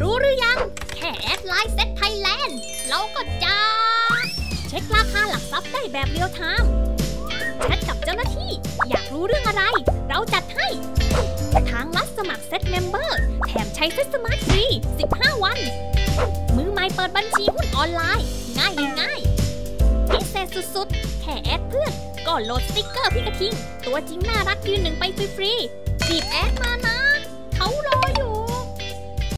รู้หรือยัง แค่ add ไลน์ SET Thailand เราก็จะเช็คราคาหลักทรัพย์ได้แบบ real-time chat กับเจ้าหน้าที่ อยากรู้เรื่องอะไร เราจัดให้ ทางลัดสมัคร SET Member แถมใช้ SETSMART ฟรี 15 วัน มือใหม่เปิดบัญชีหุ้นออนไลน์ ง่ายง่ายพิเศษสุดๆ แค่ add เพื่อน ก็โหลดสติ๊กเกอร์พี่กระทิง ตัวจริงน่ารักยืนหนึ่งไปฟรีๆจีบแอดมานะ